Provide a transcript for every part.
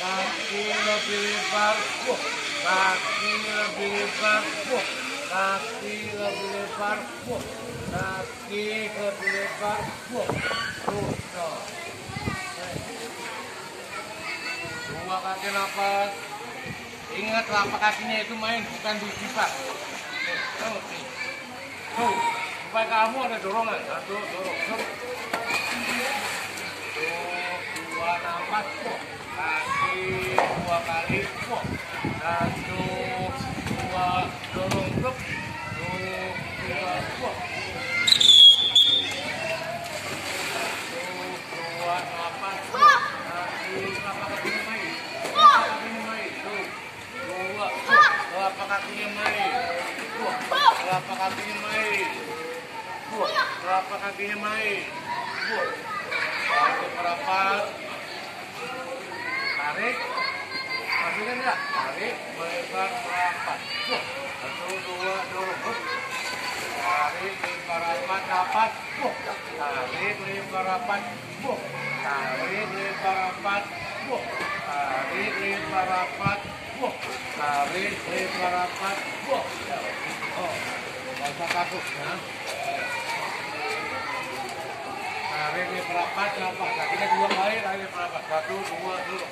Kaki lebih lebar, buh. Kaki lebih lebar, buh. Kaki lebih lebar, buh. Kaki lebih lebar, buh. Tuh, tuh. Dua kaki napas. Ingat telapak kakinya itu main, bukan di pipa. Tuh, supaya kamu ada dorongan. Satu, dorong. Tuh, dua nafas. Tuh. Kaki dua kali. Satu, dua, dorong. Tuh, dua, dua nafas. Tuh. Kaki, telapak kakinya main. Dua, tuh. Telapak kakinya main. Tuh. Telapak kakinya main. Tuh. Telapak kakinya main. Tuh. Satu perapat. Tarik. Masih kan enggak? Tarik. Lebar perapat. Tuh. Satu, dua. Hup. Tarik, lebar rapat, rapat. Tuh. Tarik, lebar rapat. Tuh. Tarik, lebar rapat. Tuh. Tarik, lebar rapat. Tuh. Tarik, lebar rapat. Tuh. Oh. Gak usah takut ya. Tarik nih perapat, napas. Kakinya dua kali, tarik perapat. Satu, dua, dulu.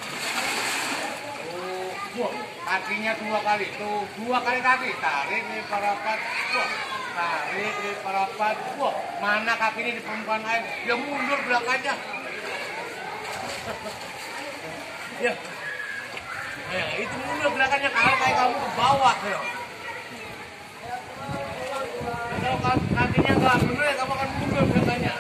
Tuh. Kakinya dua kali. Tuh, dua kali kaki. Tarik nih perapat. Tuh. Tarik nih perapat. Tuh. Mana kakinya di permukaan air? Dia mundur belakangnya. ya. Ya, itu mundur belakangnya kalau kayak kamu ke bawah, ya. Kalau kakinya nggak bener, ya kamu akan mundur belakangnya.